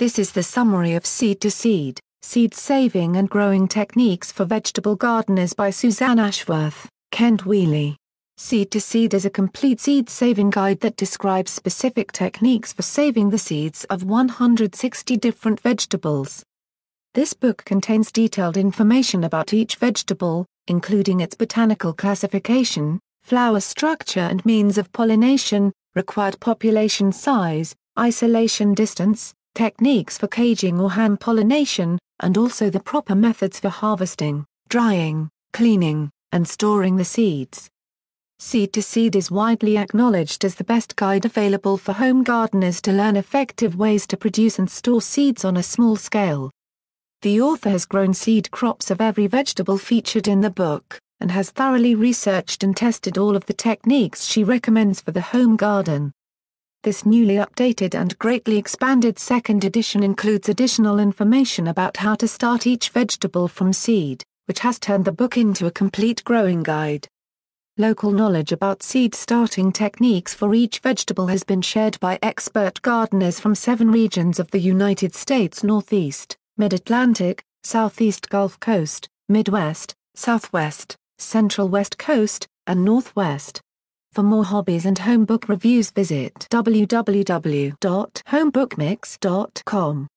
This is the summary of Seed to Seed, Seed Saving and Growing Techniques for Vegetable Gardeners by Suzanne Ashworth, Kent Whealy. Seed to Seed is a complete seed saving guide that describes specific techniques for saving the seeds of 160 different vegetables. This book contains detailed information about each vegetable, including its botanical classification, flower structure and means of pollination, required population size, isolation distance, techniques for caging or hand pollination, and also the proper methods for harvesting, drying, cleaning, and storing the seeds. Seed to Seed is widely acknowledged as the best guide available for home gardeners to learn effective ways to produce and store seeds on a small scale. The author has grown seed crops of every vegetable featured in the book, and has thoroughly researched and tested all of the techniques she recommends for the home garden. This newly updated and greatly expanded second edition includes additional information about how to start each vegetable from seed, which has turned the book into a complete growing guide. Local knowledge about seed starting techniques for each vegetable has been shared by expert gardeners from seven regions of the United States Northeast, Mid-Atlantic, Southeast Gulf Coast, Midwest, Southwest, Central West Coast, and Northwest. For more hobbies and home book reviews visit www.homebookmix.com.